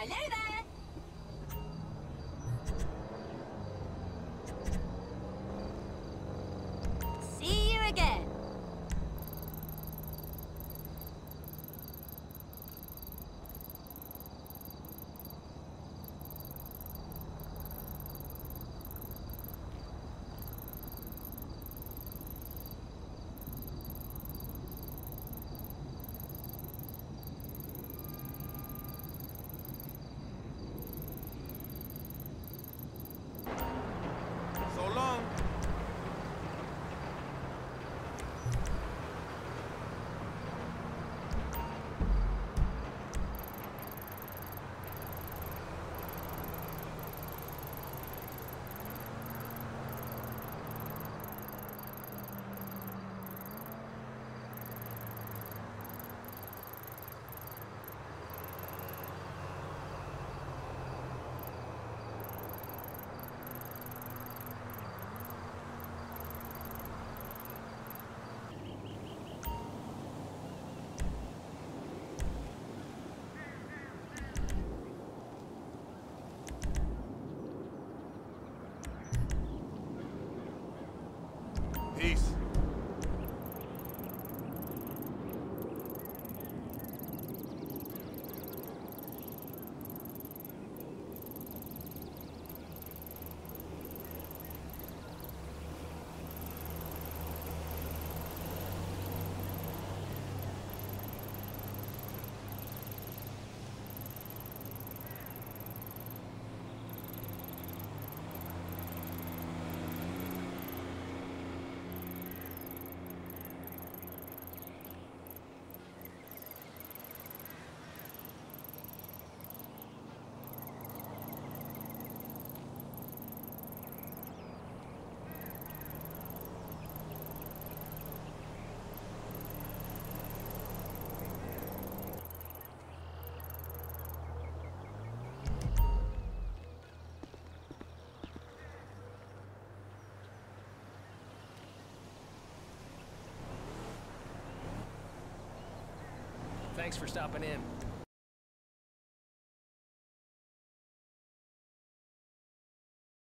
Hello there. Thanks for stopping in.